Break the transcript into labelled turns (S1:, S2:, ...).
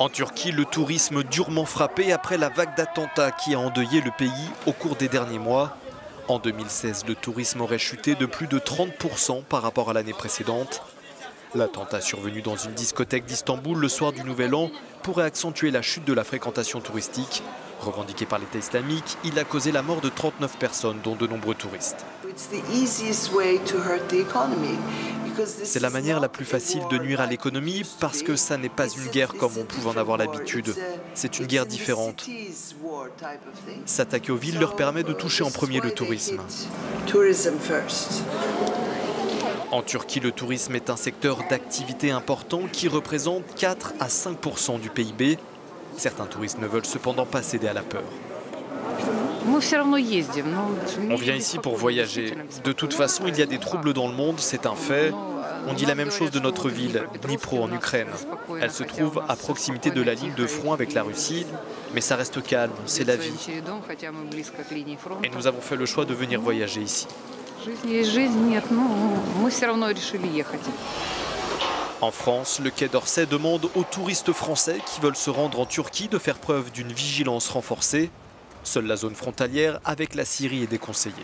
S1: En Turquie, le tourisme durement frappé après la vague d'attentats qui a endeuillé le pays au cours des derniers mois. En 2016, le tourisme aurait chuté de plus de 30% par rapport à l'année précédente. L'attentat survenu dans une discothèque d'Istanbul le soir du Nouvel An pourrait accentuer la chute de la fréquentation touristique. Revendiqué par l'État islamique, il a causé la mort de 39 personnes, dont de nombreux touristes. C'est la manière la plus facile de nuire à l'économie parce que ça n'est pas une guerre comme on pouvait en avoir l'habitude. C'est une guerre différente. S'attaquer aux villes leur permet de toucher en premier le tourisme. En Turquie, le tourisme est un secteur d'activité important qui représente 4 à 5% du PIB. Certains touristes ne veulent cependant pas céder à la peur. On vient ici pour voyager. De toute façon, il y a des troubles dans le monde, c'est un fait. On dit la même chose de notre ville, Dnipro en Ukraine. Elle se trouve à proximité de la ligne de front avec la Russie, mais ça reste calme, c'est la vie. Et nous avons fait le choix de venir voyager ici. En France, le Quai d'Orsay demande aux touristes français qui veulent se rendre en Turquie de faire preuve d'une vigilance renforcée. Seule la zone frontalière avec la Syrie est déconseillée.